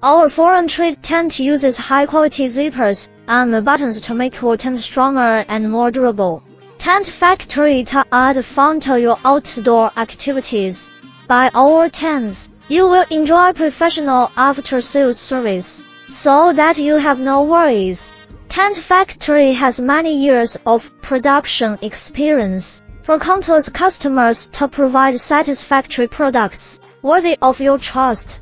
Our foreign trade tent uses high-quality zippers and buttons to make your tent stronger and more durable. Tent Factory to add fun to your outdoor activities. Buy our tents. You will enjoy professional after-sales service, so that you have no worries. Tent Factory has many years of production experience for countless customers to provide satisfactory products worthy of your trust.